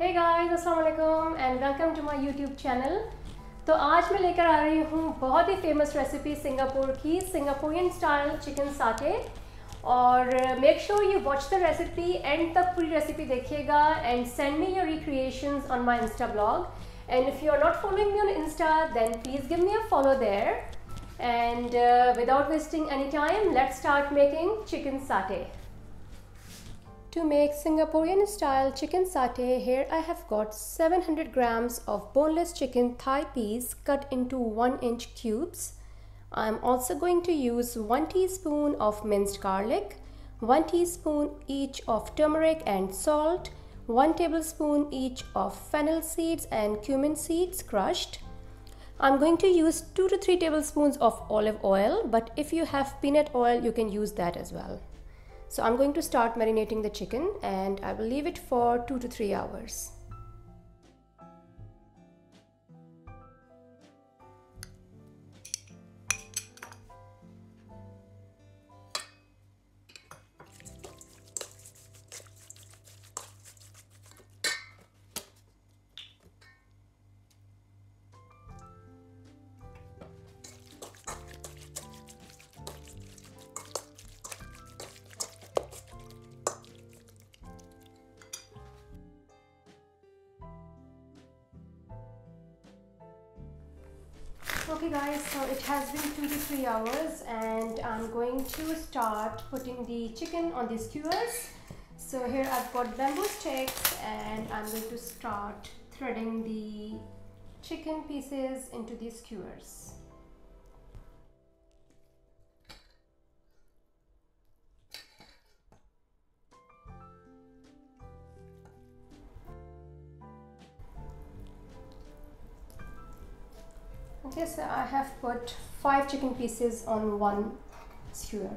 हे guys अस्सलाम वालेकुम and welcome to my YouTube channel तो आज मैं लेकर आ रही हूँ बहुत ही फ़ेमस रेसिपी सिंगापुर की सिंगापुरियन स्टाइल चिकन साटे और make sure you watch the recipe end तक पूरी रेसिपी देखिएगा and send me your recreation on my insta blog and if you are not following me on insta then please give me a follow there and without wasting any time time start making chicken satay. To make Singaporean style chicken satay here I have got 700 grams of boneless chicken thigh piece cut into 1 inch cubes I'm also going to use 1 teaspoon of minced garlic 1 teaspoon each of turmeric and salt 1 tablespoon each of fennel seeds and cumin seeds crushed I'm going to use 2 to 3 tablespoons of olive oil, but if you have peanut oil, you can use that as well. So I'm going to start marinating the chicken and I will leave it for 2 to 3 hours. Okay guys, so it has been 2 to 3 hours and I'm going to start putting the chicken on the skewers. So here I've got bamboo sticks and I'm going to start threading the chicken pieces into the skewers. I have put five chicken pieces on one skewer.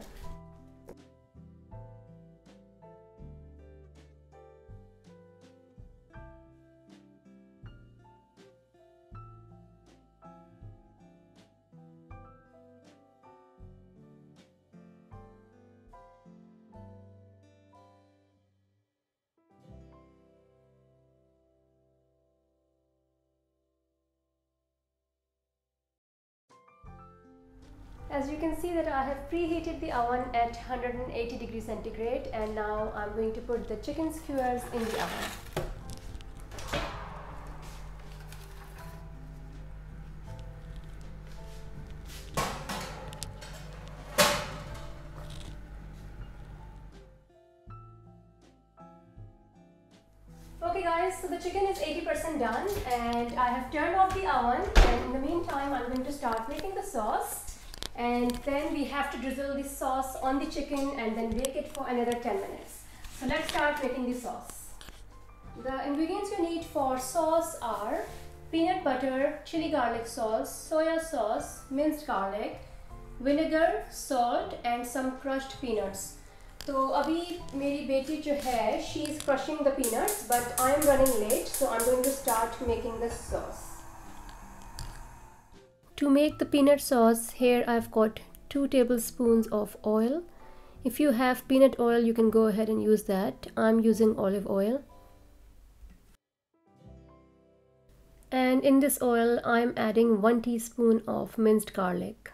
As you can see that I have preheated the oven at 180 degrees centigrade and now I'm going to put the chicken skewers in the oven. Okay guys, so the chicken is 80% done and I have turned off the oven and in the meantime I'm going to start making the sauce and then we have to drizzle the sauce on the chicken and then bake it for another 10 minutes. So let's start making the sauce. The ingredients you need for sauce are peanut butter, chili garlic sauce, soya sauce, minced garlic, vinegar, salt and some crushed peanuts. तो अभी मेरी बेटी जो है she is crushing the peanuts but I am running late so I am going to start making the sauce To make the peanut sauce, here I've got 2 tablespoons of oil. If you have peanut oil, you can go ahead and use that. I'm using olive oil. And in this oil, I'm adding 1 teaspoon of minced garlic.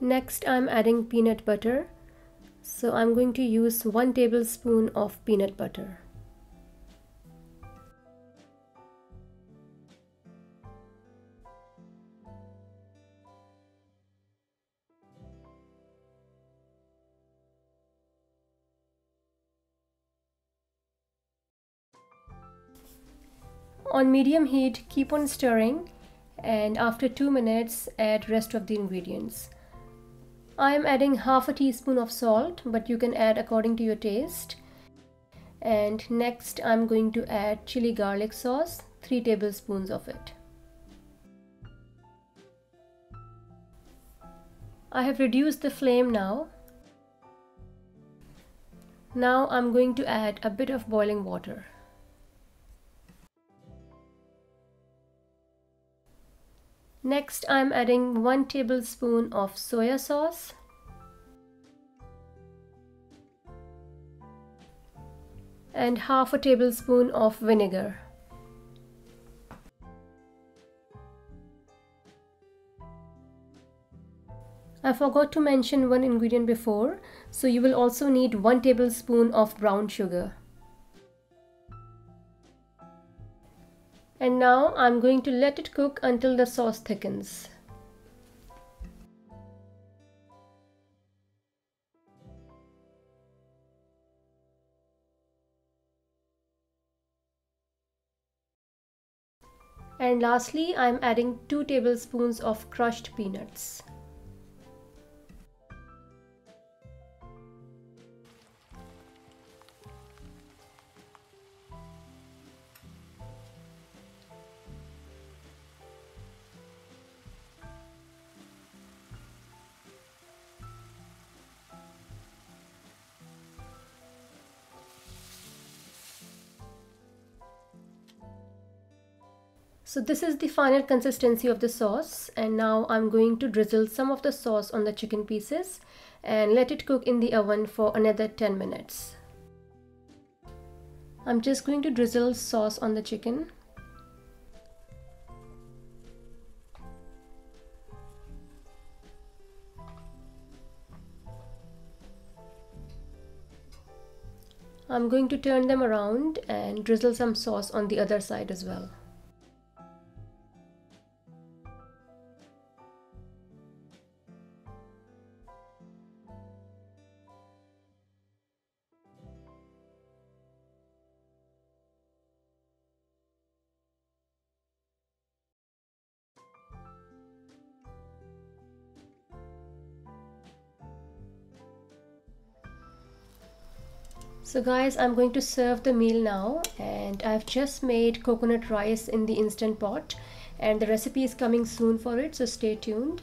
Next I'm adding peanut butter. So I'm going to use 1 tablespoon of peanut butter. On medium heat, keep on stirring and after 2 minutes add rest of the ingredients. I am adding half a teaspoon of salt but you can add according to your taste. And next I'm going to add chili garlic sauce 3 tablespoons of it. I have reduced the flame now. Now I'm going to add a bit of boiling water. Next I'm adding 1 tablespoon of soya sauce and half a tablespoon of vinegar. I forgot to mention one ingredient before, so you will also need 1 tablespoon of brown sugar. Now I'm going to let it cook until the sauce thickens. And lastly, I'm adding 2 tablespoons of crushed peanuts. So this is the final consistency of the sauce and now I'm going to drizzle some of the sauce on the chicken pieces and let it cook in the oven for another 10 minutes. I'm just going to drizzle sauce on the chicken. I'm going to turn them around and drizzle some sauce on the other side as well. So guys, I'm going to serve the meal now and I've just made coconut rice in the instant pot and the recipe is coming soon for it so stay tuned.